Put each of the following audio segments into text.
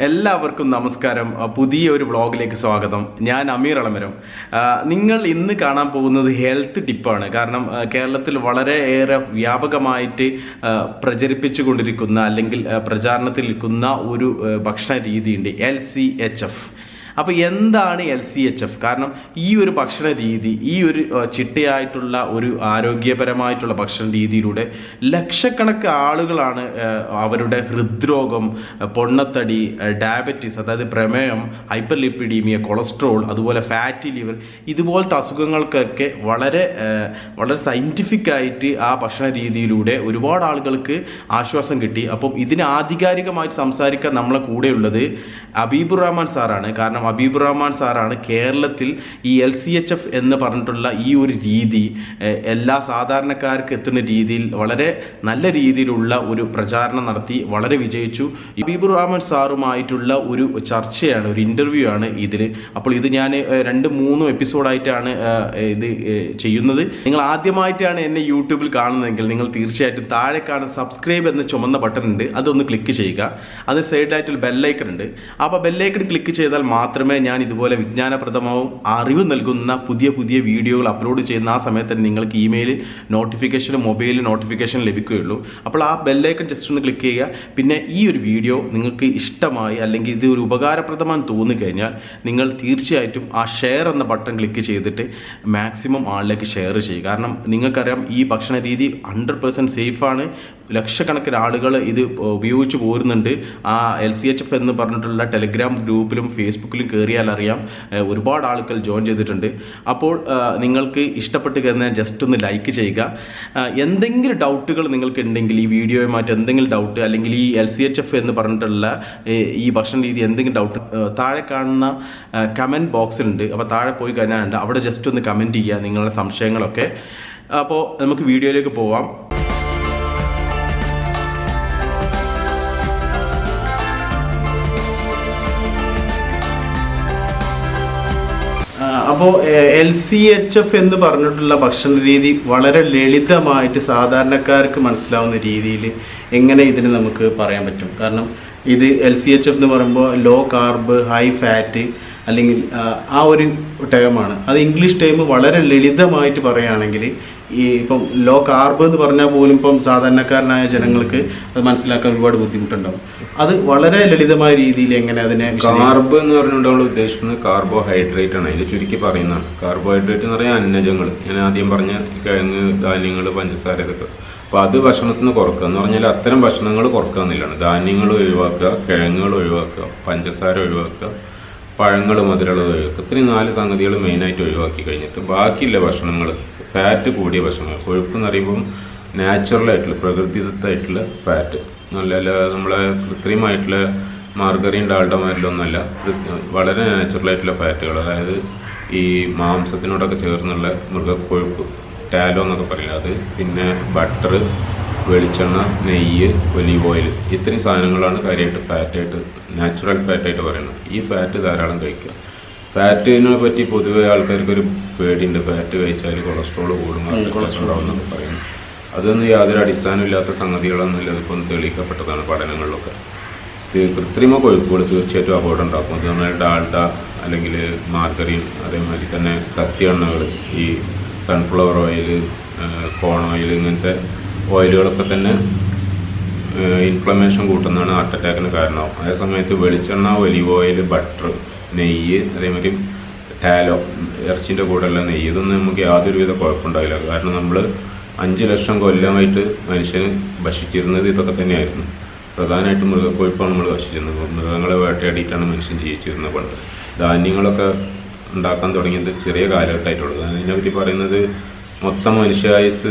എല്ലാവർക്കും നമസ്കാരം. പുതിയൊരു വ്ളോഗിലേക്ക് സ്വാഗതം. ഞാൻ അമീർ അളമരം നിങ്ങൾ ഇന്ന് കാണാൻ പോകുന്നത് ഹെൽത്ത് ടിപ്പാണ്. കാരണം കേരളത്തിൽ വളരെ ഏറെ വ്യാപകമായിട്ട് പ്രചരിപ്പിച്ചു കൊണ്ടിരിക്കുന്ന അല്ലെങ്കിൽ പ്രചാരണത്തിൽ നിൽക്കുന്ന ഒരു ഭക്ഷണ രീതിയുണ്ട് എൽ സി എച്ച് എഫ്. അപ്പോൾ എന്താണ് എൽ സി എച്ച് എഫ് കാരണം ഈ ഒരു ഭക്ഷണ രീതി ഈ ഒരു ചിട്ടയായിട്ടുള്ള ഒരു ആരോഗ്യപരമായിട്ടുള്ള ഭക്ഷണ രീതിയിലൂടെ ലക്ഷക്കണക്ക് ആളുകളാണ് അവരുടെ ഹൃദ്രോഗം പൊണ്ണത്തടി ഡയബറ്റീസ് അതായത് പ്രമേയം ഹൈപ്പർ ലിപ്പിഡീമിയ കൊളസ്ട്രോൾ അതുപോലെ ഫാറ്റി ലിവർ ഇതുപോലത്തെ അസുഖങ്ങൾക്കൊക്കെ വളരെ വളരെ സയന്റിഫിക് ആയിട്ട് ആ ഭക്ഷണ രീതിയിലൂടെ ഒരുപാട് ആളുകൾക്ക് ആശ്വാസം കിട്ടി. അപ്പം ഇതിന് ആധികാരികമായിട്ട് സംസാരിക്കാൻ നമ്മളെ കൂടെയുള്ളത് അബീബുർ റഹ്മാൻ സാറാണ്. കാരണം അബീബുർ റഹ്മാൻ സാറാണ് കേരളത്തിൽ ഈ എൽ സി എച്ച് എഫ് എന്ന് പറഞ്ഞിട്ടുള്ള ഈ ഒരു രീതി എല്ലാ സാധാരണക്കാർക്ക് എത്തുന്ന രീതിയിൽ വളരെ നല്ല രീതിയിലുള്ള ഒരു പ്രചാരണം നടത്തി വളരെ വിജയിച്ചു. ഹബീബ് റഹ്മാൻ സാറുമായിട്ടുള്ള ഒരു ചർച്ചയാണ് ഒരു ഇന്റർവ്യൂ ആണ് ഇതിൽ അപ്പോൾ ഇത് ഞാൻ രണ്ട് മൂന്നും എപ്പിസോഡായിട്ടാണ് ഇത് ചെയ്യുന്നത്. നിങ്ങൾ ആദ്യമായിട്ടാണ് എന്നെ യൂട്യൂബിൽ കാണുന്നതെങ്കിൽ നിങ്ങൾ തീർച്ചയായിട്ടും താഴെ കാണുന്ന സബ്സ്ക്രൈബ് എന്ന ചുമന്ന ബട്ടൺ ഉണ്ട്. അതൊന്ന് ക്ലിക്ക് ചെയ്യുക. അത് സൈഡിലായിട്ട് ഒരു ബെല്ലൈക്കൺ ഉണ്ട്. അപ്പോൾ ബെല്ലൈക്കൺ ക്ലിക്ക് ചെയ്താൽ മാത്രമേ ഞാൻ ഇതുപോലെ വിജ്ഞാനപ്രദമാവും അറിവ് നൽകുന്ന പുതിയ പുതിയ വീഡിയോകൾ അപ്ലോഡ് ചെയ്യുന്ന ആ സമയത്ത് തന്നെ നിങ്ങൾക്ക് ഇമെയിലിൽ നോട്ടിഫിക്കേഷനും മൊബൈലിൽ നോട്ടിഫിക്കേഷൻ ലഭിക്കുകയുള്ളൂ. അപ്പോൾ ആ ബെല്ലൈക്കൺ ജസ്റ്റ് ഒന്ന് ക്ലിക്ക് ചെയ്യുക. പിന്നെ ഈ ഒരു വീഡിയോ നിങ്ങൾക്ക് ഇഷ്ടമായി അല്ലെങ്കിൽ ഇത് ഒരു ഉപകാരപ്രദമാണെന്ന് തോന്നിക്കഴിഞ്ഞാൽ നിങ്ങൾ തീർച്ചയായിട്ടും ആ ഷെയർ എന്ന ബട്ടൺ ക്ലിക്ക് ചെയ്തിട്ട് മാക്സിമം ആളിലേക്ക് ഷെയർ ചെയ്യുക. കാരണം നിങ്ങൾക്കറിയാം ഈ ഭക്ഷണ രീതി ഹൺഡ്രഡ് പെർസെന്റ് സേഫാണ് ലക്ഷക്കണക്കിന് ആളുകൾ ഇത് ഉപയോഗിച്ച് പോരുന്നുണ്ട്. ആ എൽ സി എച്ച് എഫ് എന്ന് പറഞ്ഞിട്ടുള്ള ടെലിഗ്രാം ഗ്രൂപ്പിലും ഫേസ്ബുക്കിലും കയറിയാൽ അറിയാം. ഒരുപാട് ആളുകൾ ജോയിൻ ചെയ്തിട്ടുണ്ട്. അപ്പോൾ നിങ്ങൾക്ക് ഇഷ്ടപ്പെട്ട് കഴിഞ്ഞാൽ ജസ്റ്റ് ഒന്ന് ലൈക്ക് ചെയ്യുക. എന്തെങ്കിലും ഡൗട്ടുകൾ നിങ്ങൾക്ക് ഉണ്ടെങ്കിൽ ഈ വീഡിയോയുമായിട്ട് എന്തെങ്കിലും ഡൗട്ട് അല്ലെങ്കിൽ ഈ എൽ സി എച്ച് എഫ് എന്ന് പറഞ്ഞിട്ടുള്ള ഈ ഭക്ഷണ രീതി എന്തെങ്കിലും ഡൗട്ട് താഴെ കാണുന്ന കമന്റ് ബോക്സിലുണ്ട് അപ്പോൾ താഴെ പോയി കഴിഞ്ഞാൽ അവിടെ ജസ്റ്റ് ഒന്ന് കമന്റ് ചെയ്യുക നിങ്ങളുടെ സംശയങ്ങളൊക്കെ. അപ്പോൾ നമുക്ക് വീഡിയോയിലേക്ക് പോവാം. അപ്പോൾ എൽ സി എച്ച് എഫ് എന്ന് പറഞ്ഞിട്ടുള്ള ഭക്ഷണ രീതി വളരെ ലളിതമായിട്ട് സാധാരണക്കാർക്ക് മനസ്സിലാവുന്ന രീതിയിൽ എങ്ങനെ ഇതിന് നമുക്ക് പറയാൻ പറ്റും? കാരണം ഇത് എൽ സി എച്ച് എഫ് എന്ന് പറയുമ്പോൾ ലോ കാർബ് ഹൈ ഫാറ്റ് അല്ലെങ്കിൽ ആ, ഒരു ടേമാണ് അത് ഇംഗ്ലീഷ് ടേം വളരെ ലളിതമായിട്ട് പറയുകയാണെങ്കിൽ ഈ ഇപ്പം ലോ കാർബ് എന്ന് പറഞ്ഞാൽ പോലും ഇപ്പം സാധാരണക്കാരനായ ജനങ്ങൾക്ക് അത് മനസ്സിലാക്കാൻ ഒരുപാട് ബുദ്ധിമുട്ടുണ്ടാവും. അത് വളരെ ലളിതമായ രീതിയിൽ എങ്ങനെ അതിനെ കാർബ് എന്ന് പറഞ്ഞുകൊണ്ട് ഉദ്ദേശിക്കുന്നത് കാർബോഹൈഡ്രേറ്റ് ആണ്. അതിൽ ചുരുക്കി പറയുന്നതാണ്. കാർബോഹൈഡ്രേറ്റ് എന്ന് പറയാൻ അന്നജങ്ങൾ. ഞാൻ ആദ്യം പറഞ്ഞ കിഴങ്ങ് ധാന്യങ്ങൾ പഞ്ചസാര ഇതൊക്കെ. അപ്പോൾ അത് ഭക്ഷണത്തിന് കുറക്കുക. എന്ന് പറഞ്ഞാൽ അത്തരം ഭക്ഷണങ്ങൾ കുറക്കുക എന്നുള്ളതാണ്. ധാന്യങ്ങൾ ഒഴിവാക്കുക കിഴങ്ങുകൾ ഒഴിവാക്കുക പഞ്ചസാര ഒഴിവാക്കുക പഴങ്ങൾ മധുരമുള്ളത് ഒഴിവാക്കുക ഇത്രയും നാല് സംഗതികൾ മെയിനായിട്ട് ഒഴിവാക്കി കഴിഞ്ഞിട്ട് ബാക്കിയുള്ള ഭക്ഷണങ്ങൾ ഫാറ്റ് കൂടിയ ഭക്ഷണങ്ങൾ. കൊഴുപ്പ് എന്ന് പറയുമ്പം നാച്ചുറലായിട്ടുള്ള പ്രകൃതിദത്തായിട്ടുള്ള ഫാറ്റ് നല്ല നമ്മളെ കൃത്രിമമായിട്ടുള്ള മാർഗറിൻ ഡാൾഡമാരിലൊന്നല്ല വളരെ നാച്ചുറലായിട്ടുള്ള ഫാറ്റുകൾ അതായത് ഈ മാംസത്തിനോടൊക്കെ ചേർന്നുള്ള മൃഗക്കൊഴുപ്പ് ടാലോ എന്നൊക്കെ പറയില്ല അത്. പിന്നെ ബട്ടർ വെളിച്ചെണ്ണ നെയ്യ് ഒലീവ് ഓയിൽ ഇത്രയും സാധനങ്ങളാണ് കാര്യമായിട്ട് ഫാറ്റായിട്ട് നാച്ചുറൽ ഫാറ്റായിട്ട് പറയുന്നത് ഈ ഫാറ്റ് ധാരാളം കഴിക്കുക. ഫാറ്റിനെ പറ്റി പൊതുവെ ആൾക്കാർക്ക് ഒരു പേടിയുണ്ട്. ഫാറ്റ് കഴിച്ചാൽ കൊളസ്ട്രോൾ കൂടും കൊളസ്ട്രോൾ എന്നൊക്കെ പറയുന്നു അതൊന്നും യാതൊരു അടിസ്ഥാനമില്ലാത്ത സംഗതികളൊന്നുമില്ല അതിപ്പോൾ തെളിയിക്കപ്പെട്ടതാണ് പഠനങ്ങളിലൊക്കെ. കൃത്രിമ കൊഴുപ്പുകൾ തീർച്ചയായിട്ടും അപകടം ഉണ്ടാക്കും. അത് നമ്മൾ ഡാൾട്ട അല്ലെങ്കിൽ മാർഗറിൻ അതേമാതിരി തന്നെ സസ്യ എണ്ണകൾ ഈ സൺഫ്ലവർ ഓയിൽ കോൺ ഓയിൽ ഇങ്ങനത്തെ ഓയിലുകളൊക്കെ തന്നെ ഇൻഫ്ലമേഷൻ കൂട്ടുന്നതാണ് ഹാർട്ട് അറ്റാക്കിന് കാരണമാവും. അതേ സമയത്ത് വെളിച്ചെണ്ണ ഒലിവ് ഓയിൽ ബട്ടർ നെയ്യ് അതേമാതിരി ടാലോ ഇറച്ചിന്റെ കൂടെയുള്ള നെയ്യ് ഇതൊന്നും നമുക്ക് യാതൊരുവിധ കുഴപ്പമുണ്ടാവില്ല. കാരണം നമ്മൾ അഞ്ച് ലക്ഷം കൊല്ലമായിട്ട് മനുഷ്യന് ഭക്ഷിച്ചിരുന്നത് ഇതൊക്കെ തന്നെയായിരുന്നു. പ്രധാനമായിട്ടും മൃഗക്കൊഴുപ്പാണ് നമ്മൾ ഭക്ഷിച്ചിരുന്നത്. മൃഗങ്ങളെ വേട്ടയാടിയിട്ടാണ് മനുഷ്യൻ ജീവിച്ചിരുന്നത് പണ്ട്. ധാന്യങ്ങളൊക്കെ ഉണ്ടാക്കാൻ തുടങ്ങിയത് ചെറിയ കാലഘട്ടമായിട്ടുള്ളൂ. അതിനെപ്പറ്റി പറയുന്നത് മൊത്തം മനുഷ്യായുസ്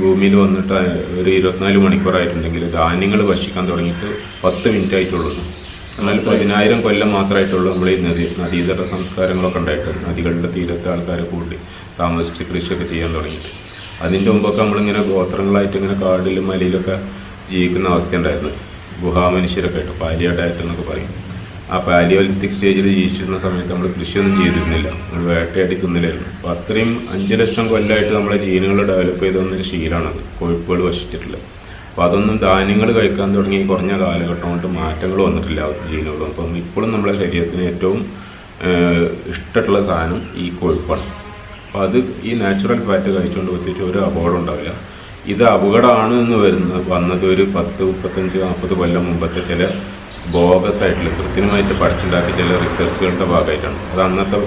ഭൂമിയിൽ വന്നിട്ട് ഒരു ഇരുപത്തിനാല് മണിക്കൂറായിട്ടുണ്ടെങ്കിൽ ധാന്യങ്ങൾ ഭക്ഷിക്കാൻ തുടങ്ങിയിട്ട് പത്ത് മിനിറ്റ് ആയിട്ടുള്ളൂ. എന്നാൽ പതിനായിരം കൊല്ലം മാത്രമായിട്ടുള്ളൂ നമ്മൾ ഈ നദി നദീതട സംസ്കാരങ്ങളൊക്കെ ഉണ്ടായിട്ടുണ്ട് നദികളുടെ തീരത്തെ ആൾക്കാരെ കൂടി താമസിച്ച് കൃഷിയൊക്കെ ചെയ്യാൻ തുടങ്ങിയിട്ട്. അതിന്റെ മുമ്പൊക്കെ നമ്മളിങ്ങനെ ഗോത്രങ്ങളായിട്ട് ഇങ്ങനെ കാടിലും മലയിലൊക്കെ ജീവിക്കുന്ന അവസ്ഥയുണ്ടായിരുന്നു. ഗുഹാമനുഷ്യരൊക്കെ ആയിട്ട് പാലിയ ഡയറ്റ് എന്നൊക്കെ പറയും. ആ പാലിയോലിത്തിക് സ്റ്റേജിൽ ജീവിച്ചിരുന്ന സമയത്ത് നമ്മൾ കൃഷിയൊന്നും ചെയ്തിരുന്നില്ല. നമ്മൾ വേട്ടയാടി തിന്നില്ലായിരുന്നു അപ്പോൾ അത്രയും അഞ്ച് ലക്ഷം കൊല്ലമായിട്ട് നമ്മളെ ജീനുകൾ ഡെവലപ്പ് ചെയ്ത വന്നൊരു ശീലമാണത് കൊഴുപ്പുകൾ വശിച്ചിട്ടില്ല അപ്പോൾ അതൊന്നും ധാന്യങ്ങൾ കഴിക്കാൻ തുടങ്ങി കുറഞ്ഞ കാലഘട്ടം കൊണ്ട് മാറ്റങ്ങൾ വന്നിട്ടില്ല ജീനുകളും. അപ്പം ഇപ്പോഴും നമ്മുടെ ശരീരത്തിന് ഏറ്റവും ഇഷ്ടമുള്ള സാധനം ഈ കൊഴുപ്പാണ് അപ്പോൾ അത് ഈ നാച്ചുറൽ ഫാറ്റ് കഴിച്ചുകൊണ്ട് പ്രത്യേകിച്ച് ഒരു അപകടം ഉണ്ടാവില്ല. ഇത് അപകടമാണ് എന്ന് വരുന്നത് വന്നത് ഒരു പത്ത് മുപ്പത്തഞ്ച് നാൽപ്പത് കൊല്ലം മുമ്പത്തെ ചില ബോഗസ് ആയിട്ടുള്ള കൃത്യമായിട്ട് പഠിച്ചുണ്ടാക്കിയ ചില റിസർച്ചുകളുടെ ഭാഗമായിട്ടാണ്. അത് അന്നത്തെ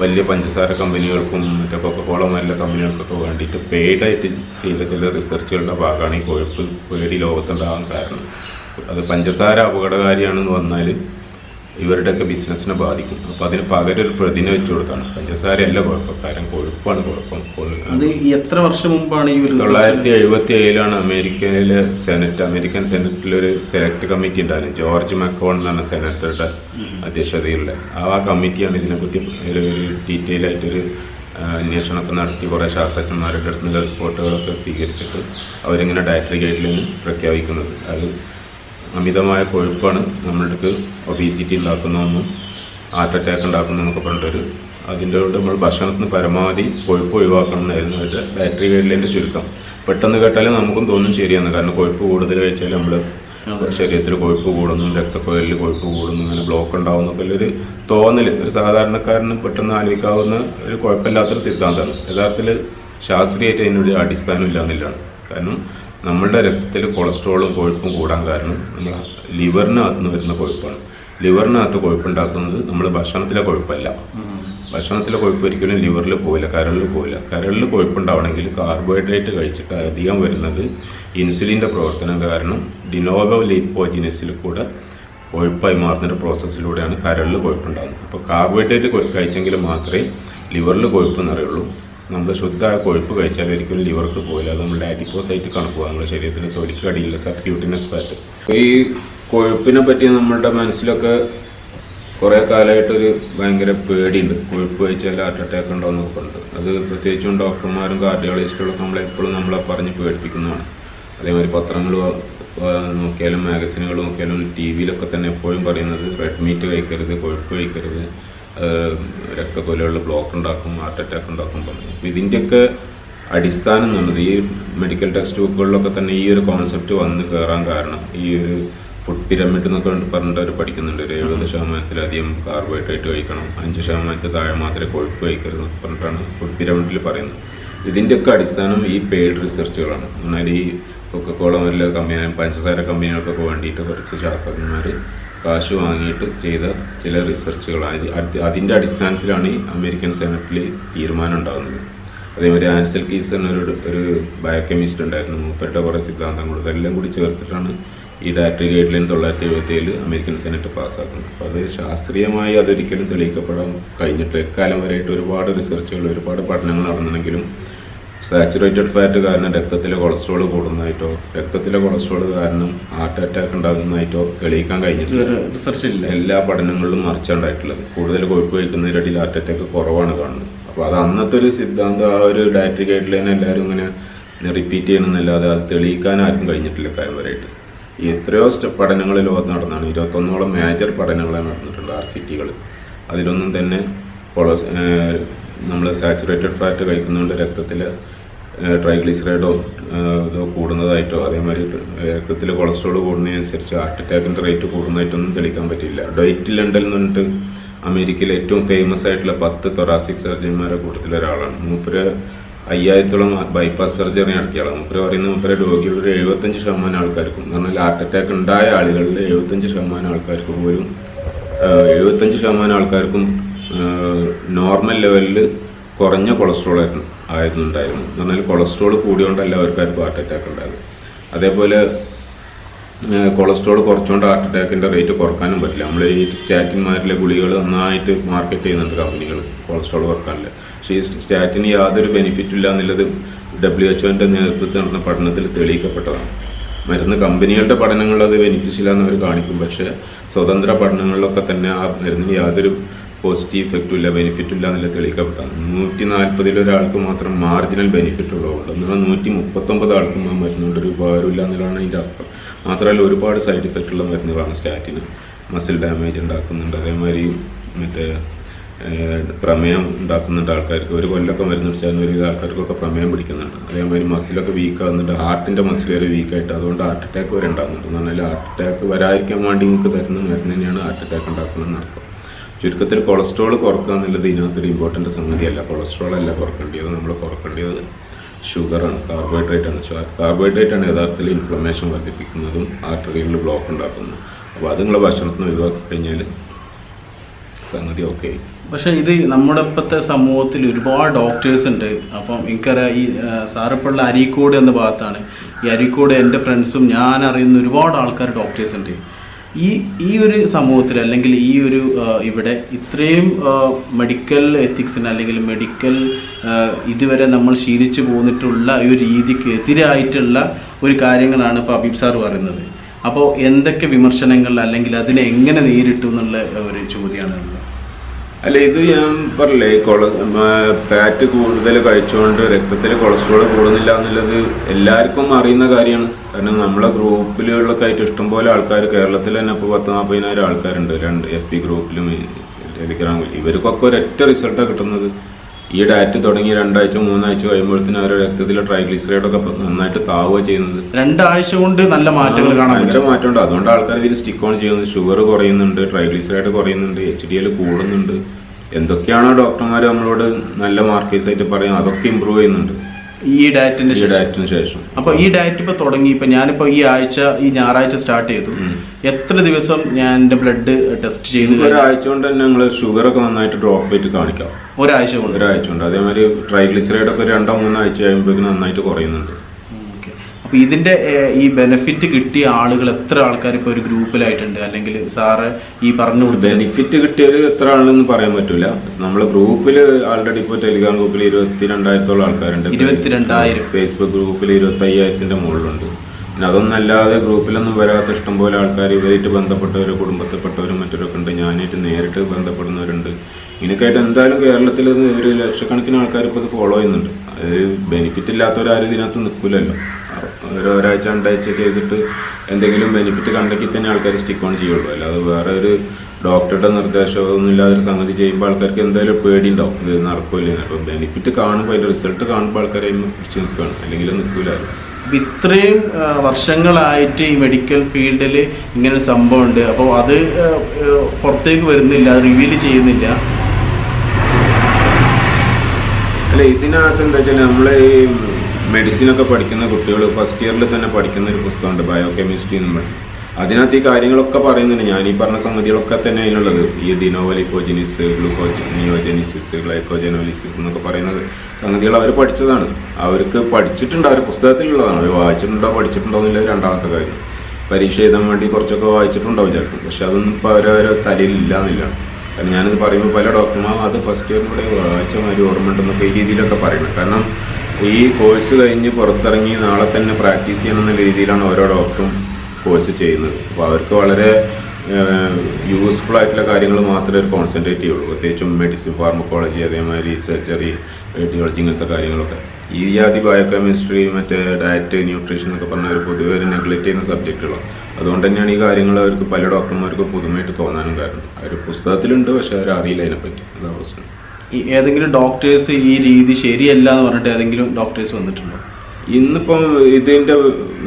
വലിയ പഞ്ചസാര കമ്പനികൾക്കും മറ്റേ കൊക്കക്കോള നല്ല കമ്പനികൾക്കൊക്കെ വേണ്ടിയിട്ട് പെയ്ഡായിട്ട് ചെയ്ത ചില റിസർച്ചുകളുടെ ഭാഗമാണ് ഈ കൊഴുപ്പ് പേടി ലോകത്തുണ്ടാകാൻ കാരണം. അത് പഞ്ചസാര അപകടകാരിയാണെന്ന് വന്നാൽ ഇവരുടെയൊക്കെ ബിസിനസ്സിനെ ബാധിക്കും. അപ്പോൾ അതിന് പകരം ഒരു പ്രതിനെ വെച്ചു കൊടുത്താണ്. പഞ്ചസാരയല്ല കുഴപ്പം. കാരണം കൊഴുപ്പാണ് കുഴപ്പം. അത് എത്ര വർഷം മുമ്പാണ് ഈ ഒരു തൊള്ളായിരത്തി എഴുപത്തി ഏഴിലാണ് അമേരിക്കയിലെ സെനറ്റ് അമേരിക്കൻ സെനറ്റിലൊരു സെലക്ട് കമ്മിറ്റി ഉണ്ടായിരുന്നു ജോർജ് മക്കോൺ എന്ന് പറഞ്ഞ സെനറ്ററുടെ അധ്യക്ഷതയിലുള്ള. ആ കമ്മിറ്റിയാണ് ഇതിനെപ്പറ്റി ഒരു ഡീറ്റെയിൽ ആയിട്ടൊരു അന്വേഷണമൊക്കെ നടത്തി കുറേ ശാസ്ത്രജ്ഞന്മാരുടെ അടുത്ത് നിന്ന് റിപ്പോർട്ടുകളൊക്കെ സ്വീകരിച്ചിട്ട് അവരിങ്ങനെ ഡയറ്ററി ഗൈഡ് ലൈൻ പ്രഖ്യാപിക്കുന്നത്. അത് അമിതമായ കൊഴുപ്പാണ് നമ്മൾക്ക് ഒബീസിറ്റി ഉണ്ടാക്കുന്നതെന്നും ഹാർട്ട് അറ്റാക്ക് ഉണ്ടാക്കുന്നതെന്നൊക്കെ പറഞ്ഞിട്ടൊരു അതിന്റെ കൂടെ നമ്മൾ ഭക്ഷണത്തിന് പരമാവധി കൊഴുപ്പ് ഒഴിവാക്കണം എന്നായിരുന്നു അവരുടെ ബാറ്ററി ഗൈഡിലെ ചുരുക്കം. പെട്ടെന്ന് കേട്ടാൽ നമുക്കും തോന്നും ശരിയാണ് കാരണം കൊഴുപ്പ് കൂടുതൽ കഴിച്ചാൽ നമ്മൾ ശരീരത്തിൽ കൊഴുപ്പ് കൂടുന്നു രക്തക്കൊഴലിൽ കൊഴുപ്പ് കൂടുന്നു അങ്ങനെ ബ്ലോക്ക് ഉണ്ടാവും എന്നൊക്കെ ഒരു തോന്നൽ ഒരു സാധാരണക്കാരന് പെട്ടെന്ന് ആലോചിക്കാവുന്ന ഒരു കുഴപ്പമില്ലാത്തൊരു സിദ്ധാന്തമാണ്. യഥാർത്ഥത്തിൽ ശാസ്ത്രീയമായിട്ട് അതിനൊരു അടിസ്ഥാനം ഇല്ല എന്നുള്ളതാണ്. കാരണം നമ്മളുടെ രക്തത്തിൽ കൊളസ്ട്രോളും കൊഴുപ്പും കൂടാൻ കാരണം നമ്മൾ ലിവറിനകത്ത് വരുന്ന കൊഴുപ്പാണ്. ലിവറിനകത്ത് കൊഴുപ്പുണ്ടാക്കുന്നത് നമ്മൾ ഭക്ഷണത്തിലെ കൊഴുപ്പല്ല. ഭക്ഷണത്തിലെ കൊഴുപ്പ് ഒരിക്കലും ലിവറിൽ പോവില്ല കരളിൽ പോവില്ല. കരളിൽ കൊഴുപ്പുണ്ടാവണമെങ്കിൽ കാർബോഹൈഡ്രേറ്റ് കഴിച്ചിട്ട് അധികം വരുന്നത് ഇൻസുലിന്റെ പ്രവർത്തനം കാരണം ഡിനോവോ ലിപ്പോജിനസിൽ കൂടെ കൊഴുപ്പായി മാറുന്നൊരു പ്രോസസ്സിലൂടെയാണ് കരളിൽ കൊഴുപ്പുണ്ടാകുന്നത്. അപ്പോൾ കാർബോഹൈഡ്രേറ്റ് കഴിച്ചെങ്കിൽ മാത്രമേ ലിവറിൽ കൊഴുപ്പ് നിറയുള്ളൂ നമ്മൾ ശുദ്ധ കൊഴുപ്പ് കഴിച്ചാൽ ഒരിക്കലും ലിവർക്ക് പോയില്ല അത് നമ്മുടെ ആറ്റിപ്പോസായിട്ട് കണക്കുക നമ്മുടെ ശരീരത്തിന് തൊലിക്ക് അടിയില്ല സബ്ക്യൂട്ടിനസ് ഫാറ്റ് ഈ കൊഴുപ്പിനെ പറ്റി നമ്മളുടെ മനസ്സിലൊക്കെ കുറേ കാലമായിട്ടൊരു ഭയങ്കര പേടിയുണ്ട്. കൊഴുപ്പ് കഴിച്ചാൽ ഹാർട്ട് അറ്റാക്ക് ഉണ്ടാവും നോക്കുന്നുണ്ട് അത് പ്രത്യേകിച്ചും ഡോക്ടർമാരും കാർഡിയോളജിസ്റ്റുകളൊക്കെ നമ്മളെ എപ്പോഴും നമ്മളെ പറഞ്ഞ് പേടിപ്പിക്കുന്നതാണ്. അതേമാതിരി പത്രങ്ങൾ നോക്കിയാലും മാഗസിനുകൾ നോക്കിയാലും ടി വിയിലൊക്കെ തന്നെ എപ്പോഴും പറയുന്നത് റെഡ് മീറ്റ് കഴിക്കരുത് കൊഴുപ്പ് കഴിക്കരുത്. രക്തക്കൊലകളിൽ ബ്ലോക്ക് ഉണ്ടാക്കും ഹാർട്ട് അറ്റാക്ക് ഉണ്ടാക്കും അപ്പോൾ ഇതിന്റെയൊക്കെ അടിസ്ഥാനം എന്നുള്ളത് ഈ മെഡിക്കൽ ടെക്സ്റ്റ് ബുക്കുകളിലൊക്കെ തന്നെ ഈ ഒരു കോൺസെപ്റ്റ് വന്ന് കയറാൻ കാരണം ഈ ഒരു ഫുഡ് പിരമിഡ് എന്നൊക്കെ പറഞ്ഞിട്ട് അവർ പഠിക്കുന്നുണ്ട്. ഒരു എഴുപത് ശതമാനത്തിലധികം കാർബോഹൈഡ്രേറ്റ് കഴിക്കണം അഞ്ച് ശതമാനത്തിൽ താഴെ മാത്രമേ കൊഴുപ്പ് കഴിക്കരുത് പറഞ്ഞിട്ടാണ് ഫുഡ് പിരമിഡിൽ പറയുന്നത്. ഇതിന്റെയൊക്കെ അടിസ്ഥാനം ഈ പെയ്ഡ് റിസർച്ചുകളാണ് എന്നാൽ ഈ കൊക്കക്കോള വല്ല കമ്പനി പഞ്ചസാര കമ്പനികൾക്കൊക്കെ വേണ്ടിയിട്ട് കുറച്ച് ശാസ്ത്രജ്ഞന്മാർ കാശ് വാങ്ങിയിട്ട് ചെയ്ത ചില റിസർച്ചുകളാണ് അതിന്റെ അടിസ്ഥാനത്തിലാണ് ഈ അമേരിക്കൻ സെനറ്റിൽ തീരുമാനം ഉണ്ടാകുന്നത്. അതേമാതിരി ആൻസൽ കീസ് എന്നൊരു ഒരു ബയോകെമിസ്റ്റ് ഉണ്ടായിരുന്നു. മൂപ്പരുടെ കുറേ സിദ്ധാന്തങ്ങൾ. ഇതെല്ലാം കൂടി ചേർത്തിട്ടാണ് ഈ ഡയറ്ററി ഗൈഡ് ലൈൻ തൊള്ളായിരത്തി എഴുപത്തി ഏഴിൽ അമേരിക്കൻ സെനറ്റ് പാസ്സാക്കുന്നത്. അപ്പോൾ അത് ശാസ്ത്രീയമായി അതൊരിക്കലും തെളിയിക്കപ്പെടാൻ കഴിഞ്ഞിട്ട് എക്കാലം വരെയായിട്ട് ഒരുപാട് റിസർച്ചുകൾ ഒരുപാട് പഠനങ്ങൾ നടന്നെങ്കിലും സാച്ചുറേറ്റഡ് ഫാറ്റ് കാരണം രക്തത്തിലെ കൊളസ്ട്രോൾ കൂടുന്നതായിട്ടോ രക്തത്തിലെ കൊളസ്ട്രോൾ കാരണം ഹാർട്ട് അറ്റാക്ക് ഉണ്ടാകുന്നതായിട്ടോ തെളിയിക്കാൻ കഴിഞ്ഞിട്ടില്ല. റിസർച്ച് ഇല്ല. എല്ലാ പഠനങ്ങളിലും മറിച്ചുണ്ടായിട്ടുള്ളത്. കൂടുതൽ കൊഴുപ്പ് കഴിക്കുന്നതിനിടയിൽ ഹാർട്ട് അറ്റാക്ക് കുറവാണ് കാണുന്നത്. അപ്പോൾ അത് അന്നത്തെ ഒരു സിദ്ധാന്തം ആ ഒരു ഡയറ്ററി ഗൈഡ് ലൈൻ എല്ലാവരും ഇങ്ങനെ റിപ്പീറ്റ് ചെയ്യണമെന്നല്ലാതെ അത് തെളിയിക്കാൻ ആരും കഴിഞ്ഞിട്ടില്ല കാര്യം വരെയായിട്ട് എത്രയോ സ്റ്റെപ്പ് പഠനങ്ങൾ ലോകത്ത് നടന്നതാണ് ഇരുപത്തൊന്നോളം മേജർ പഠനങ്ങളെ നടന്നിട്ടുണ്ട് ആർ സി ടികൾ അതിലൊന്നും തന്നെ നമ്മൾ സാച്ചുറേറ്റഡ് ഫാറ്റ് കഴിക്കുന്നതുകൊണ്ട് രക്തത്തിൽ ട്രൈഗ്ലിസറൈഡോ ഇതോ കൂടുന്നതായിട്ടോ അതേമാതിരി രക്തത്തിൽ കൊളസ്ട്രോൾ കൂടുന്നതിനനുസരിച്ച് ഹാർട്ട് അറ്റാക്കിന്റെ റേറ്റ് കൂടുന്നതായിട്ടൊന്നും തെളിയിക്കാൻ പറ്റില്ല ഡൊയ്റ്റ് ലണ്ടൻ എന്ന് പറഞ്ഞിട്ട് അമേരിക്കയിലെ ഏറ്റവും ഫേമസ് ആയിട്ടുള്ള പത്ത് തൊറാസിക് സർജന്മാരുടെ കൂട്ടത്തിൽ ഒരാളാണ്. മൂപ്പര് അയ്യായിരത്തോളം ബൈപ്പാസ് സർജറി നടത്തിയ ആളാണ് മൂപ്പര് പറയുന്നത് മൂപ്പര് രോഗികളുടെ എഴുപത്തഞ്ച് ശതമാനം ആൾക്കാർക്കും എന്ന് പറഞ്ഞാൽ ഹാർട്ട് അറ്റാക്ക് ഉണ്ടായ ആളുകളിൽ എഴുപത്തഞ്ച് ശതമാനം ആൾക്കാർക്ക് പോലും എഴുപത്തഞ്ച് ശതമാനം ആൾക്കാർക്കും നോർമൽ ലെവലിൽ കുറഞ്ഞ കൊളസ്ട്രോൾ ആയിരുന്നു ആയിരുന്നു ഉണ്ടായിരുന്നു എന്ന് പറഞ്ഞാൽ കൊളസ്ട്രോൾ കൂടിയോണ്ട് എല്ലാവർക്കും ഹാർട്ട് അറ്റാക്ക് ഉണ്ടായത്. അതേപോലെ കൊളസ്ട്രോൾ കുറച്ചുകൊണ്ട് ഹാർട്ട് അറ്റാക്കിന്റെ റേറ്റ് കുറക്കാനും പറ്റില്ല. നമ്മൾ ഈ സ്റ്റാറ്റിന്മാരിലെ ഗുളികൾ നന്നായിട്ട് മാർക്കറ്റ് ചെയ്യുന്നുണ്ട് കമ്പനികൾ കൊളസ്ട്രോൾ കുറക്കാനില്ല. പക്ഷേ ഈ സ്റ്റാറ്റിന് യാതൊരു ബെനിഫിറ്റും ഇല്ല എന്നുള്ളത് ഡബ്ല്യു എച്ച് ഒന്റെ നേതൃത്വത്തിൽ നടന്ന പഠനത്തിൽ തെളിയിക്കപ്പെട്ടതാണ്. മരുന്ന് കമ്പനികളുടെ പഠനങ്ങളിൽ അത് ബെനിഫിഷ്യൽ ആണെന്ന് അവർ കാണിക്കും. പക്ഷേ സ്വതന്ത്ര പഠനങ്ങളിലൊക്കെ തന്നെ ആ മരുന്നിന് യാതൊരു പോസിറ്റീവ് ഇഫക്റ്റും ഇല്ല ബെനിഫിറ്റും ഇല്ല എന്നുള്ള തെളിയിക്കപ്പെട്ടത് നൂറ്റി നാൽപ്പതിൽ ഒരാൾക്ക് മാത്രം മാർജിനൽ ബെനിഫിറ്റ് ഉള്ളതുകൊണ്ട് എന്നാൽ നൂറ്റി മുപ്പത്തൊമ്പത് ആൾക്കും ആ മരുന്നുകൊണ്ട് ഒരു ഉപകാരമില്ല എന്നുള്ളതാണ് അതിന്റെ അർത്ഥം. മാത്രമല്ല ഒരുപാട് സൈഡ് ഇഫക്റ്റ് ഉള്ള മരുന്നുകളാണ് സ്റ്റാറ്റിന് മസിൽ ഡാമേജ് ഉണ്ടാക്കുന്നുണ്ട്. അതേമാതിരി മറ്റേ പ്രമേയം ഉണ്ടാക്കുന്നുണ്ട് ആൾക്കാർക്ക്. ഒരു കൊല്ലൊക്കെ മരുന്ന് വെച്ചാൽ ഒരു ആൾക്കാർക്കൊക്കെ പ്രമേയം പിടിക്കുന്നുണ്ട്. അതേമാതിരി മസിലൊക്കെ വീക്ക് ആകുന്നുണ്ട് ഹാർട്ടിന്റെ മസിൽ വരെ വീക്കായിട്ട് അതുകൊണ്ട് ഹാർട്ട് അറ്റാക്ക് വരെ ഉണ്ടാകുന്നുണ്ട്. എന്ന് പറഞ്ഞാൽ ഹാർട്ട് അറ്റാക്ക് വരാതിരിക്കാൻ വേണ്ടി നിങ്ങൾക്ക് തരുന്ന മരുന്ന് തന്നെയാണ് ഹാർട്ട് അറ്റാക്ക് ഉണ്ടാക്കുന്നതെന്ന് അർത്ഥം ചുരുക്കത്തിൽ കൊളസ്ട്രോൾ കുറക്കുക എന്നുള്ളത് ഇതിനകത്തൊരു ഇമ്പോർട്ടന്റ് സംഗതിയല്ല. കൊളസ്ട്രോൾ അല്ല കുറക്കേണ്ടത് നമ്മൾ കുറക്കേണ്ടത് ഷുഗറാണ് കാർബോഹൈഡ്രേറ്റ് ആണ്. കാർബോഹൈഡ്രേറ്റ് ആണ് യഥാർത്ഥത്തിൽ ഇൻഫ്ലമേഷൻ വർദ്ധിപ്പിക്കുന്നതും ആർട്ടറികളിൽ ബ്ലോക്ക് ഉണ്ടാക്കുന്നതും. അപ്പോൾ അത് നിങ്ങളെ ഭക്ഷണത്തിന് ഒഴിവാക്കി കഴിഞ്ഞാൽ സംഗതി ഓക്കെ പക്ഷേ ഇത് നമ്മുടെ ഇപ്പോഴത്തെ സമൂഹത്തിൽ ഒരുപാട് ഡോക്ടേഴ്സ് ഉണ്ട്. അപ്പം എനിക്കറിയാം ഈ സാറിപ്പുള്ള അരീക്കോട് എന്ന ഭാഗത്താണ്. ഈ അരീക്കോട് എന്റെ ഫ്രണ്ട്സും ഞാൻ അറിയുന്ന ഒരുപാട് ആൾക്കാർ ഡോക്ടേഴ്സ് ഉണ്ട്. ഈ ഈ ഒരു സമൂഹത്തിൽ അല്ലെങ്കിൽ ഈ ഒരു ഇവിടെ ഇത്രയും മെഡിക്കൽ എത്തിക്സിന് അല്ലെങ്കിൽ മെഡിക്കൽ ഇതുവരെ നമ്മൾ ശീലിച്ചു പോന്നിട്ടുള്ള ഈ ഒരു രീതിക്ക് എതിരായിട്ടുള്ള ഒരു കാര്യങ്ങളാണ് ഇപ്പോൾ അബീബ് സാർ പറയുന്നത്. അപ്പോൾ എന്തൊക്കെ വിമർശനങ്ങൾ അല്ലെങ്കിൽ അതിനെ എങ്ങനെ നേരിട്ടു എന്നുള്ള ഒരു ചോദ്യമാണ് അല്ല ഇത് ഞാൻ പറഞ്ഞില്ലേ കൊള ഫാറ്റ് കൂടുതൽ കഴിച്ചുകൊണ്ട് രക്തത്തിൽ കൊളസ്ട്രോൾ കൂടുന്നില്ല എന്നുള്ളത് എല്ലാവർക്കും അറിയുന്ന കാര്യമാണ്. കാരണം നമ്മളെ ഗ്രൂപ്പിലൊക്കെ ആയിട്ട് ഇഷ്ടംപോലെ ആൾക്കാർ കേരളത്തിൽ തന്നെ ഇപ്പോൾ പത്ത് നാൽപ്പതിനായിരം ആൾക്കാരുണ്ട്. രണ്ട് എഫ് പി ഗ്രൂപ്പിലും ടെലിഗ്രാമിൽ ഇവർക്കൊക്കെ ഒരൊറ്റ റിസൾട്ടാണ് കിട്ടുന്നത്. ഈ ഡയറ്റ് തുടങ്ങി രണ്ടാഴ്ച മൂന്നാഴ്ച കഴിയുമ്പോഴത്തേനും അവരുടെ രക്തത്തിലെ ട്രൈഗ്ലിസറൈഡ് ഒക്കെ നന്നായിട്ട് താവുക ചെയ്യുന്നത്. രണ്ടാഴ്ച കൊണ്ട് നല്ല മാറ്റങ്ങൾ കാണാൻ ഭയങ്കര മാറ്റമുണ്ട്. അതുകൊണ്ട് ആൾക്കാർ ഇതിൽ സ്റ്റിക്ക് ഓൺ ചെയ്യുന്നത് ഷുഗർ കുറയുന്നുണ്ട് ട്രൈഗ്ലിസറൈഡ് കുറയുന്നുണ്ട് എച്ച് ഡി എൽ കൂടുന്നുണ്ട്. എന്തൊക്കെയാണോ ഡോക്ടർമാർ നമ്മളോട് നല്ല മാർക്കേഴ്സ് ആയിട്ട് പറയും. അതൊക്കെ ഇമ്പ്രൂവ് ചെയ്യുന്നുണ്ട്. ഈ ഡയറ്റിന്റെ ശേഷം? ഡയറ്റിന് ശേഷം. അപ്പൊ ഈ ഡയറ്റ് ഇപ്പൊ തുടങ്ങി ഇപ്പൊ ഞാനിപ്പോ ഈ ആഴ്ച ഈ ഞായറാഴ്ച സ്റ്റാർട്ട് ചെയ്തു. എത്ര ദിവസം ഞാൻ എന്റെ ബ്ലഡ് ടെസ്റ്റ് ചെയ്തു? ഒരാഴ്ച കൊണ്ട് തന്നെ ഞങ്ങൾ ഷുഗർ ഒക്കെ നന്നായിട്ട് ഡ്രോപ്പ് ചെയ്തിട്ട് കാണിക്കാം. ഒരാഴ്ച കൊണ്ട്? ഒരാഴ്ച കൊണ്ട്. അതേമാതിരി ട്രൈഗ്ലിസറൈഡ് ഒക്കെ രണ്ടോ മൂന്നോ ആഴ്ച കഴിയുമ്പോഴേക്കും നന്നായിട്ട് കുറയുന്നുണ്ട്. ഉം, ഇതിന്റെ ഈ ബെനിഫിറ്റ് കിട്ടിയ ആളുകൾ എത്ര ആൾക്കാർ ഇപ്പൊ ഒരു ഗ്രൂപ്പിലായിട്ടുണ്ട്? അല്ലെങ്കിൽ സാറ് ഈ പറഞ്ഞു ബെനിഫിറ്റ് കിട്ടിയത് എത്ര ആളെന്ന് പറയാൻ പറ്റൂല. നമ്മളെ ഗ്രൂപ്പിൽ ആൾറെഡി ഇപ്പോൾ ടെലിഗ്രാം ഗ്രൂപ്പിൽ ഇരുപത്തി രണ്ടായിരത്തോളം ആൾക്കാരുണ്ട്. ഇരുപത്തിരണ്ടായിരം. ഫേസ്ബുക്ക് ഗ്രൂപ്പിൽ ഇരുപത്തി അയ്യായിരത്തിന്റെ മുകളിലുണ്ട്. പിന്നെ അതൊന്നല്ലാതെ ഗ്രൂപ്പിലൊന്നും വരാത്ത ഇഷ്ടംപോലെ ആൾക്കാർ ഇവരായിട്ട് ബന്ധപ്പെട്ടവരും കുടുംബത്തിൽപ്പെട്ടവരും മറ്റവരൊക്കെ ഉണ്ട്. ഞാനായിട്ട് നേരിട്ട് ബന്ധപ്പെടുന്നവരുണ്ട്. ഇതിനൊക്കെ ആയിട്ട് എന്തായാലും കേരളത്തിൽ ഒരു ലക്ഷക്കണക്കിന് ആൾക്കാർ ഇപ്പോൾ ഇത് ഫോളോ ചെയ്യുന്നുണ്ട്. അത് ബെനിഫിറ്റ് ഇല്ലാത്തവരാരും ഇതിനകത്ത് നിൽക്കില്ലല്ലോ ഒരു ഒരാഴ്ച രണ്ടാഴ്ച ചെയ്തിട്ട് എന്തെങ്കിലും ബെനിഫിറ്റ് കണ്ടെങ്കിൽ തന്നെ ആൾക്കാർ സ്റ്റിക്ക് ഓൺ ചെയ്യുള്ളൂ. അല്ലാതെ വേറെ ഒരു ഡോക്ടറുടെ നിർദ്ദേശമോ ഒന്നും ഇല്ലാതെ ഒരു സംഗതി ചെയ്യുമ്പോൾ ആൾക്കാർക്ക് എന്തായാലും പേടി ഉണ്ടാവും ഇത് നടക്കില്ല അപ്പോൾ ബെനിഫിറ്റ് കാണുമ്പോൾ അതിന്റെ റിസൾട്ട് കാണുമ്പോൾ ആൾക്കാരെ പിടിച്ച് നിൽക്കുകയാണ്. അല്ലെങ്കിൽ നിൽക്കില്ല അപ്പം ഇത്രയും വർഷങ്ങളായിട്ട് ഈ മെഡിക്കൽ ഫീൽഡിൽ ഇങ്ങനെ ഒരു സംഭവം ഉണ്ട്. അപ്പോൾ അത് പുറത്തേക്ക് വരുന്നില്ല റിവീൽ ചെയ്യുന്നില്ല. അല്ല ഇതിനകത്ത് എന്താ വെച്ചാൽ നമ്മൾ ഈ മെഡിസിനൊക്കെ പഠിക്കുന്ന കുട്ടികൾ ഫസ്റ്റ് ഇയറിൽ തന്നെ പഠിക്കുന്ന ഒരു പുസ്തകമുണ്ട് ബയോ കെമിസ്ട്രി നമ്മൾ അതിനകത്ത് ഈ കാര്യങ്ങളൊക്കെ പറയുന്നുണ്ട്. ഞാൻ ഈ പറഞ്ഞ സംഗതികളൊക്കെ തന്നെ അതിനുള്ളത് ഈ ഡിനോവലിക്കോജനിസ് ഗ്ലൂക്കോനിയോജനിസിസ് ഗ്ലൈക്കോജനോലിസിസ് എന്നൊക്കെ പറയുന്ന സംഗതികൾ അവർ പഠിച്ചതാണ്. അവർക്ക് പഠിച്ചിട്ടുണ്ട് അവർ പുസ്തകത്തിലുള്ളതാണ്. അവർ വായിച്ചിട്ടുണ്ടോ പഠിച്ചിട്ടുണ്ടോ എന്നുള്ളത് രണ്ടാമത്തെ കാര്യം. പരീക്ഷ എഴുതാൻ വേണ്ടി കുറച്ചൊക്കെ വായിച്ചിട്ടുണ്ടാവും ചിലപ്പോൾ. പക്ഷെ അതൊന്നും ഇപ്പോൾ അവരവരെ തലയിൽ ഇല്ല എന്നുള്ളതാണ് കാരണം ഞാനിത് പറയുമ്പോൾ പല ഡോക്ടർമാരും അത് ഫസ്റ്റ് ഇയർ കൂടെ വായിച്ച മാതിരി ഓർമ്മ ഉണ്ടെന്നൊക്കെ ഈ രീതിയിലൊക്കെ പറയണം കാരണം ഈ കോഴ്സ് കഴിഞ്ഞ് പുറത്തിറങ്ങി നാളെ തന്നെ പ്രാക്ടീസ് ചെയ്യണം എന്നുള്ള രീതിയിലാണ് ഓരോ ഡോക്ടറും കോഴ്സ് ചെയ്യുന്നത്. അപ്പോൾ അവർക്ക് വളരെ യൂസ്ഫുൾ ആയിട്ടുള്ള കാര്യങ്ങൾ മാത്രമേ ഒരു കോൺസെൻട്രേറ്റ് ചെയ്യുള്ളൂ. പ്രത്യേകിച്ചും മെഡിസിൻ ഫാർമക്കോളജി അതേമാതിരി സർജറി റേഡിയോളജി ഇങ്ങനത്തെ കാര്യങ്ങളൊക്കെ. ഈ ജാതി ബയോകെമിസ്ട്രി മറ്റേ ഡയറ്റ് ന്യൂട്രീഷൻ എന്നൊക്കെ പറഞ്ഞ ഒരു പൊതുവെ ഒരു നെഗ്ലക്റ്റ് ചെയ്യുന്ന സബ്ജക്റ്റുകളാണ് അതുകൊണ്ട് തന്നെയാണ് ഈ കാര്യങ്ങൾ അവർക്ക് പല ഡോക്ടർമാർക്ക് പുതുമയായിട്ട് തോന്നാനും കാരണം. അവർ പുസ്തകത്തിലുണ്ട് പക്ഷെ അവർ അറിയില്ല അതിനെപ്പറ്റി. അതാ പ്രശ്നം. ഈ ഏതെങ്കിലും ഡോക്ടേഴ്സ് ഈ രീതി ശരിയല്ല എന്ന് പറഞ്ഞിട്ട് ഏതെങ്കിലും ഡോക്ടേഴ്സ് വന്നിട്ടുണ്ടോ? ഇന്നിപ്പം ഇതിന്റെ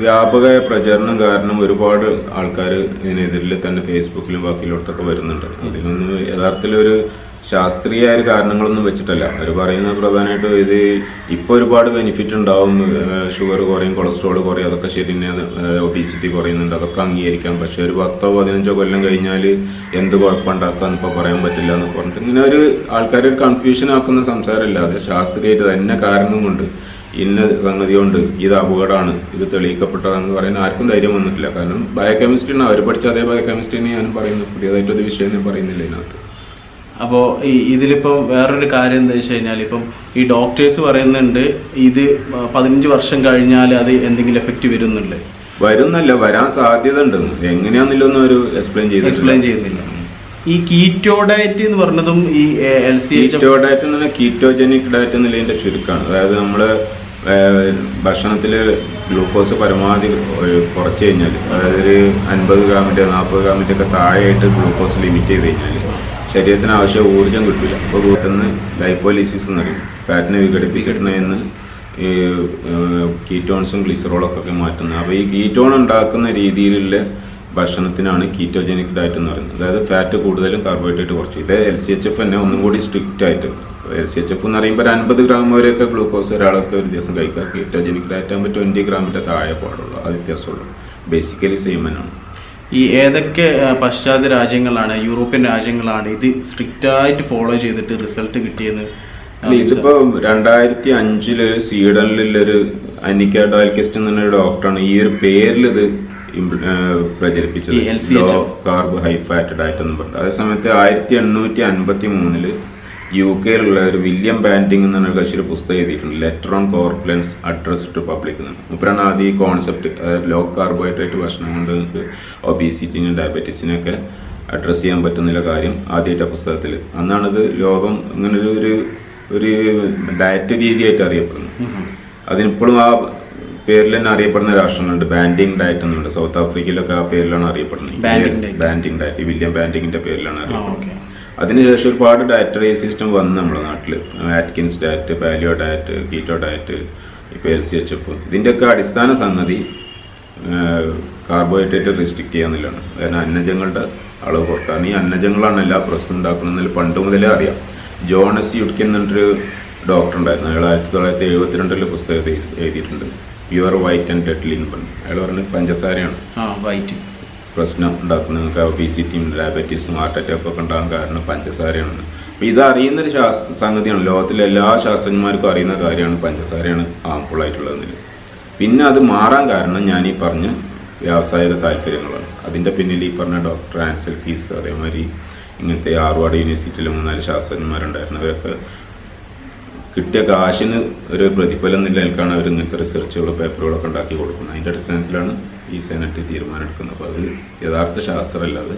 വ്യാപക പ്രചരണം കാരണം ഒരുപാട് ആൾക്കാർ ഇതിനെതിരിൽ തന്നെ ഫേസ്ബുക്കിലും ബാക്കിയിലോടത്തൊക്കെ വരുന്നുണ്ട്. അതിനൊന്നും യഥാർത്ഥത്തിൽ ഒരു ശാസ്ത്രീയമായ കാരണങ്ങളൊന്നും വെച്ചിട്ടല്ല. അവർ പറയുന്നത് പ്രധാനമായിട്ടും ഇത് ഇപ്പോൾ ഒരുപാട് ബെനിഫിറ്റ് ഉണ്ടാവും ഷുഗർ കുറയും കൊളസ്ട്രോൾ കുറയും അതൊക്കെ ശരി തന്നെ ഒബീസിറ്റി കുറയുന്നുണ്ട്. അതൊക്കെ അംഗീകരിക്കാം. പക്ഷെ ഒരു പത്തോ പതിനഞ്ചോ കൊല്ലം കഴിഞ്ഞാൽ എന്ത് കുഴപ്പമുണ്ടാക്കാന്ന് ഇപ്പോൾ പറയാൻ പറ്റില്ല എന്ന് പറഞ്ഞിട്ട് ഇങ്ങനെ ഒരു ആൾക്കാർ ഒരു കൺഫ്യൂഷൻ ആക്കുന്ന സംസാരമില്ലാതെ ശാസ്ത്രീയമായിട്ട് തന്നെ കാരണം കൊണ്ട് ഇന്ന സംഗതി കൊണ്ട് ഇത് അപകടമാണ് ഇത് തെളിയിക്കപ്പെട്ടതാണെന്ന് പറയാൻ ആർക്കും ധൈര്യം വന്നിട്ടില്ല. കാരണം ബയോകെമിസ്ട്രിയാണ് അവർ പഠിച്ച അതേ ബയോകെമിസ്ട്രിനെ ഞാനും പറയുന്നു പുതിയതായിട്ടൊരു വിഷയം ഞാൻ പറയുന്നില്ല ഇതിനകത്ത്. അപ്പോൾ ഈ ഇതിലിപ്പം വേറൊരു കാര്യം എന്താ വെച്ച് കഴിഞ്ഞാൽ ഇപ്പം ഈ ഡോക്ടേഴ്സ് പറയുന്നുണ്ട് ഇത് പതിനഞ്ച് വർഷം കഴിഞ്ഞാൽ അത് എന്തെങ്കിലും എഫക്റ്റ് വരുന്നുണ്ട്. വരുന്നല്ല വരാൻ സാധ്യത ഉണ്ട് എങ്ങനെയാന്നില്ലൊന്നും ഒരു എക്സ്പ്ലെയിൻ ചെയ്ത് എക്സ്പ്ലെയിൻ ചെയ്യുന്നില്ല ഈ കീറ്റോ ഡയറ്റ് എന്ന് പറഞ്ഞതും ഈ എൽ സി കീറ്റോ ഡയറ്റ് എന്ന് പറഞ്ഞാൽ കീറ്റോജനിക് ഡയറ്റ് എന്നുള്ളതിന്റെ ചുരുക്കമാണ് അതായത് നമ്മൾ ഭക്ഷണത്തിൽ ഗ്ലൂക്കോസ് പരമാവധി കുറച്ച് കഴിഞ്ഞാൽ അതായത് ഒരു അൻപത് ഗ്രാമിന്റെ നാൽപ്പത് ഗ്രാമിന്റെ ഒക്കെ താഴെയായിട്ട് ഗ്ലൂക്കോസ് ലിമിറ്റ് ചെയ്ത് കഴിഞ്ഞാൽ ശരീരത്തിന് ആവശ്യ ഊർജം കിട്ടില്ല അപ്പോൾ കൂട്ടുന്ന ലൈപ്പോലിസിസ് എന്ന് പറയും. ഫാറ്റിനെ വിഘടിപ്പിച്ചിടുന്നതിന് ഈ കീറ്റോൺസും ഗ്ലിസറോളൊക്കെ ഒക്കെ മാറ്റുന്നത് അപ്പോൾ ഈ കീറ്റോൺ ഉണ്ടാക്കുന്ന രീതിയിലുള്ള ഭക്ഷണത്തിനാണ് കീറ്റോജനിക് ഡയറ്റ് എന്ന് പറയുന്നത്. അതായത് ഫാറ്റ് കൂടുതലും കാർബോഹൈഡ്രേറ്റ് കുറച്ച്. ഇത് എൽ സി എച്ച് എഫ് തന്നെ ഒന്നും കൂടി സ്ട്രിക്റ്റ് ആയിട്ട്. എൽ സി എച്ച് എഫ് എന്ന് പറയുമ്പോൾ ഒരു അൻപത് ഗ്രാം വരെയൊക്കെ ഗ്ലൂക്കോസ് ഒരാളൊക്കെ ഒരു ദിവസം കഴിക്കുക. കീറ്റോജനിക് ഡയറ്റ് ആകുമ്പോൾ ട്വന്റി ഗ്രാമിന്റെ താഴെ പാടുള്ളൂ. അത് വ്യത്യാസമുള്ളൂ. ബേസിക്കലി സെയിം തന്നെയാണ്. ഈ ഏതൊക്കെ പാശ്ചാത്യ രാജ്യങ്ങളാണ് യൂറോപ്യൻ രാജ്യങ്ങളാണ് ഇത് സ്ട്രിക്റ്റ് ആയിട്ട് ഫോളോ ചെയ്തിട്ട് റിസൾട്ട് കിട്ടിയെന്ന് ഇതിപ്പോ രണ്ടായിരത്തി അഞ്ചിൽ സ്വീഡനിലൊരു അനിക്ക ഡോൽക്കെസ്റ്റ് എന്ന ഡോക്ടറാണ് ഈ ഒരു പേരിൽ ഇത് പ്രചരിപ്പിച്ചത്. ആയിട്ടൊന്നും low carb high fat diet എന്ന് പറഞ്ഞു അതേസമയത്ത് ആയിരത്തി എണ്ണൂറ്റി അൻപത്തി മൂന്നിൽ യു കെയിലുള്ള ഒരു വില്യം ബാൻഡിങ് എന്ന് പറഞ്ഞ കക്ഷി ഒരു പുസ്തകം എഴുതിയിട്ടുണ്ട്. Letter on corpulence address to public എന്ന്. മുപ്പരാണ് ആദ്യം ഈ കോൺസെപ്റ്റ് ലോ കാർബോഹൈഡ്രേറ്റ് ഭക്ഷണം കൊണ്ട് നിങ്ങൾക്ക് ഒബീസിറ്റിനും ഡയബറ്റീസിനൊക്കെ അഡ്രസ്സ് ചെയ്യാൻ പറ്റുന്നില്ല കാര്യം ആദ്യമായിട്ട് ആ പുസ്തകത്തിൽ. അന്നാണത് ലോകം ഇങ്ങനെ ഒരു ഒരു ഡയറ്റ് രീതിയായിട്ട് അറിയപ്പെടുന്നു. അതിനിപ്പോഴും ആ പേരിൽ തന്നെ അറിയപ്പെടുന്ന രാഷ്ട്രങ്ങളുണ്ട്. ബാൻഡിങ് ഡയറ്റ് എന്നുണ്ട്. സൗത്ത് ആഫ്രിക്കയിലൊക്കെ ആ പേരിലാണ് അറിയപ്പെടുന്നത്. ബാൻഡിങ് ഡയറ്റ് വില്യം ബാൻഡിങ്ങിന്റെ പേരിലാണ് അറിയപ്പെടുന്നത്. അതിനുശേഷം ഒരുപാട് ഡയറ്ററി സിസ്റ്റം വന്നു നമ്മുടെ നാട്ടിൽ Atkins diet paleo diet keto diet ഇപ്പോൾ എൽ സി എച്ച് എഫ് ഇതിന്റെയൊക്കെ അടിസ്ഥാന സംഗതി കാർബോഹൈഡ്രേറ്റ് റിസ്ട്രിക്ട് ചെയ്യാന്നുള്ളതാണ് കാരണം അന്നജങ്ങളുടെ അളവ് കുറക്കുക. കാരണം ഈ അന്നജങ്ങളാണ് എല്ലാ പ്രശ്നം ഉണ്ടാക്കുന്നതിൽ പണ്ട് മുതലേ അറിയാം. ജോണസ് യുഡ്കിൻ എന്നൊരു ഡോക്ടർ ഉണ്ടായിരുന്നു. അയാൾ ആയിരത്തി തൊള്ളായിരത്തി എഴുപത്തിരണ്ടിൽ പുസ്തകം എഴുതി- എഴുതിയിട്ടുണ്ട്. പ്യുവർ വൈറ്റ് ആൻഡ് ഡെഡ്ലി എന്ന് പറഞ്ഞു അയാൾ പറഞ്ഞത് പഞ്ചസാരയാണ്. വൈറ്റ് പ്രശ്നം ഉണ്ടാക്കുന്നത് നിങ്ങൾക്ക് ഒബീസിറ്റിയും ഡയബറ്റീസും ഹാർട്ട് അറ്റാക്കും ഒക്കെ ഉണ്ടാകാൻ കാരണം പഞ്ചസാരയാണ്. അപ്പോൾ ഇത് അറിയുന്നൊരു ശാസ്ത്ര സംഗതിയാണ്. ലോകത്തിലെ എല്ലാ ശാസ്ത്രജ്ഞന്മാർക്കും അറിയുന്ന കാര്യമാണ് പഞ്ചസാരയാണ് ഹാർംഫുൾ ആയിട്ടുള്ളതെന്നിൽ പിന്നെ അത് മാറാൻ കാരണം ഞാൻ ഈ പറഞ്ഞ വ്യാവസായിക താല്പര്യങ്ങളാണ്. അതിന്റെ പിന്നിൽ ഈ പറഞ്ഞ ഡോക്ടർ ആൻസൽ ഫീസ് അതേമാതിരി ഇങ്ങനത്തെ ആർവാർഡ് യൂണിവേഴ്സിറ്റിയിലെ മൂന്നാൽ ശാസ്ത്രജ്ഞന്മാരുണ്ടായിരുന്നു. അവരൊക്കെ കിട്ടിയ കാശിന് ഒരു പ്രതിഫലം നിലനിൽക്കാണ് അവർ ഇങ്ങനത്തെ റിസർച്ചുകളും പേപ്പറുകളൊക്കെ ഉണ്ടാക്കി കൊടുക്കുന്നത്. അതിന്റെ അടിസ്ഥാനത്തിലാണ് ഈ സെനറ്റ് തീരുമാനമെടുക്കുന്നത് അപ്പോൾ അത് യഥാർത്ഥ ശാസ്ത്രമല്ല അത്.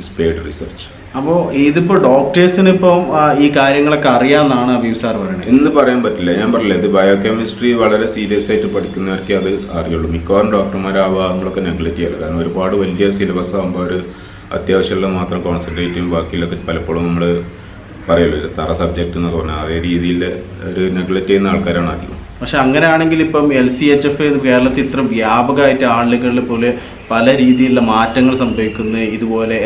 ഇസ് പെയ്ഡ് റിസർച്ച് അപ്പോൾ ഇതിപ്പോൾ ഡോക്ടേഴ്സിന് ഇപ്പം ഈ കാര്യങ്ങളൊക്കെ അറിയാമെന്നാണ് അബീബ് സാർ പറയുന്നത് എന്ന് പറയാൻ പറ്റില്ല. ഞാൻ പറഞ്ഞില്ല ഇത് ബയോ കെമിസ്ട്രി വളരെ സീരിയസ് ആയിട്ട് പഠിക്കുന്നവർക്ക് അത് അറിയുള്ളൂ. മിക്കവാറും ഡോക്ടർമാർ ആ ഭാഗങ്ങളൊക്കെ നെഗ്ലക്ട് ചെയ്യല്ല കാരണം ഒരുപാട് വലിയ സിലബസ് ആകുമ്പോൾ അവർ അത്യാവശ്യമുള്ള മാത്രം കോൺസെൻട്രേറ്റ് ചെയ്യും ബാക്കിയുള്ളൊക്കെ പലപ്പോഴും നമ്മൾ പറയല്ലോ തറ സബ്ജക്റ്റ് എന്നൊക്കെ പറഞ്ഞാൽ അതേ രീതിയിൽ ഒരു നെഗ്ലക്ട് ചെയ്യുന്ന ആൾക്കാരാണ് അധികം. പക്ഷെ അങ്ങനെയാണെങ്കിൽ ഇപ്പം എൽ സി എച്ച് എഫ് കേരളത്തിൽ ഇത്ര വ്യാപകമായിട്ട് ആളുകളിൽ പോലെ പല രീതിയിലുള്ള മാറ്റങ്ങൾ സംഭവിക്കുന്നു. ഇതുപോലെ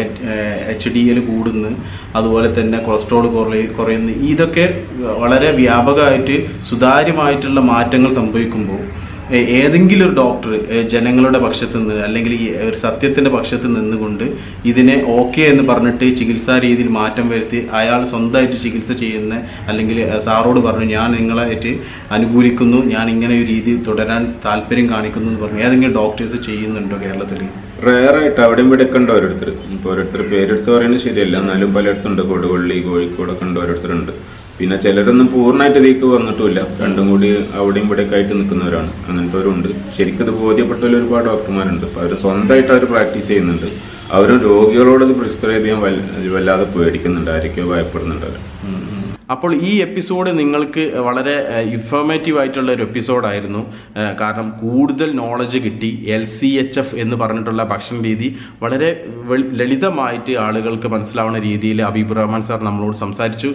എച്ച് ഡി എൽ കൂടുന്നു. അതുപോലെ തന്നെ കൊളസ്ട്രോൾ കുറയ കുറയുന്നു. ഇതൊക്കെ വളരെ വ്യാപകമായിട്ട് സുതാര്യമായിട്ടുള്ള മാറ്റങ്ങൾ സംഭവിക്കുമ്പോൾ ഏതെങ്കിലും ഒരു ഡോക്ടർ ജനങ്ങളുടെ പക്ഷത്ത് നിന്ന് അല്ലെങ്കിൽ ഈ ഒരു സത്യത്തിന്റെ പക്ഷത്ത് നിന്നുകൊണ്ട് ഇതിനെ ഓക്കെ എന്ന് പറഞ്ഞിട്ട് ചികിത്സാ രീതിയിൽ മാറ്റം വരുത്തി അയാൾ സ്വന്തമായിട്ട് ചികിത്സ ചെയ്യുന്ന അല്ലെങ്കിൽ സാറോട് പറഞ്ഞു ഞാൻ നിങ്ങളായിട്ട് അനുകൂലിക്കുന്നു ഞാൻ ഇങ്ങനെ ഒരു രീതി തുടരാൻ താല്പര്യം കാണിക്കുന്നു എന്ന് പറഞ്ഞു. ഏതെങ്കിലും ഡോക്ടേഴ്സ് ചെയ്യുന്നുണ്ടോ കേരളത്തിൽ റയറായിട്ട് അവിടെ ഇവിടെ ഒക്കെ ഉണ്ട് ഓരോരുത്തർ ഇപ്പോൾ ഓരോരുത്തർ പേരെടുത്ത് പറയുന്നത് ശരിയല്ല. എന്നാലും പലയിടത്തുണ്ട്. കൊടുവള്ളി കോഴിക്കോടൊക്കെ ഉണ്ട് ഓരോരുത്തരുണ്ട്. പിന്നെ ചിലരൊന്നും പൂർണമായിട്ട് ഇതിലേക്ക് വന്നിട്ടുമില്ല. രണ്ടും കൂടി അവിടെയും ഇവിടെയൊക്കെ ആയിട്ട് നിൽക്കുന്നവരാണ്. അങ്ങനത്തെവരുണ്ട്. ശരിക്കും ഇത് ബോധ്യപ്പെട്ടവർ ഒരുപാട് ഡോക്ടർമാരുണ്ട്. അപ്പോൾ അവർ സ്വന്തമായിട്ട് അവർ പ്രാക്ടീസ് ചെയ്യുന്നുണ്ട്. അവരും രോഗികളോട് ഇത് പ്രിസ്ക്രൈബ് ചെയ്യാൻ വല്ലാതെ പേടിക്കുന്നുണ്ട്. ആരൊക്കെയോ ഭയപ്പെടുന്നുണ്ട് അവർ അപ്പോൾ ഈ എപ്പിസോഡ് നിങ്ങൾക്ക് വളരെ ഇൻഫോർമേറ്റീവ് ആയിട്ടുള്ള ഒരു എപ്പിസോഡായിരുന്നു കാരണം കൂടുതൽ നോളജ് കിട്ടി. എൽ സി എച്ച് എഫ് എന്ന് പറഞ്ഞിട്ടുള്ള ഭക്ഷണ രീതി വളരെ ലളിതമായിട്ട് ആളുകൾക്ക് മനസ്സിലാവുന്ന രീതിയിൽ അബീബ് റഹ്മാൻ സാർ നമ്മളോട് സംസാരിച്ചു.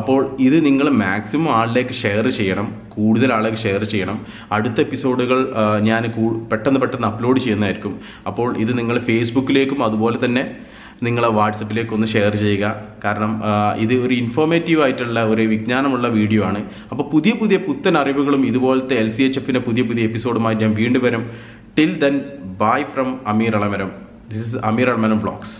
അപ്പോൾ ഇത് നിങ്ങൾ മാക്സിമം ആളിലേക്ക് ഷെയർ ചെയ്യണം. കൂടുതൽ ആളേക്ക് ഷെയർ ചെയ്യണം. അടുത്ത എപ്പിസോഡുകൾ ഞാൻ പെട്ടെന്ന് പെട്ടെന്ന് അപ്ലോഡ് ചെയ്യുന്നതായിരിക്കും. അപ്പോൾ ഇത് നിങ്ങൾ ഫേസ്ബുക്കിലേക്കും അതുപോലെ തന്നെ നിങ്ങൾ വാട്സപ്പിലേക്ക് ഒന്ന് ഷെയർ ചെയ്യുക. കാരണം ഇത് ഒരു ഇൻഫോർമേറ്റീവ് ആയിട്ടുള്ള ഒരു വിജ്ഞാനമുള്ള വീഡിയോ ആണ്. അപ്പോൾ പുതിയ പുതിയ പുത്തൻ അറിവുകളും ഇതുപോലത്തെ എൽ സി എച്ച് എഫിന്റെ പുതിയ പുതിയ എപ്പിസോഡുമായി ഞാൻ വീണ്ടും വരും. Till then bye from Ameer Alamaram this is Ameer Alamaram vlogs